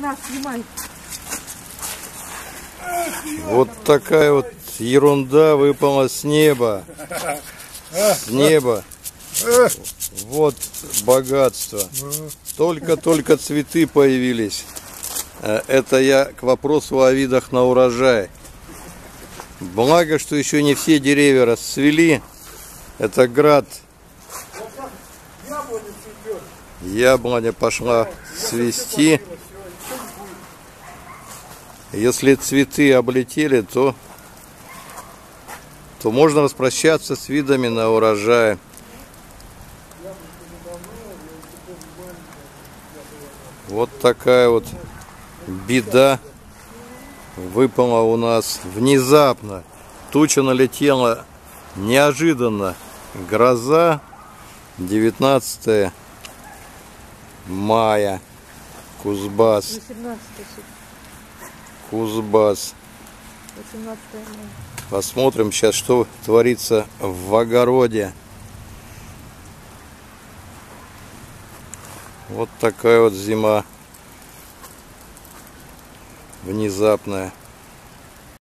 На, снимай. Вот такая вот ерунда выпала с неба. С неба. Вот богатство. Только-только цветы появились. Э, Это я к вопросу о видах на урожай. Благо, что еще не все деревья расцвели. Это град. Яблоня пошла цвести. Если цветы облетели, то, то можно распрощаться с видами на урожай. Вот такая вот беда выпала у нас внезапно. Туча налетела неожиданно. Гроза 19 мая. Кузбасс. 18 Кузбасс. 18 мая. Посмотрим сейчас, что творится в огороде. Вот такая вот зима внезапная.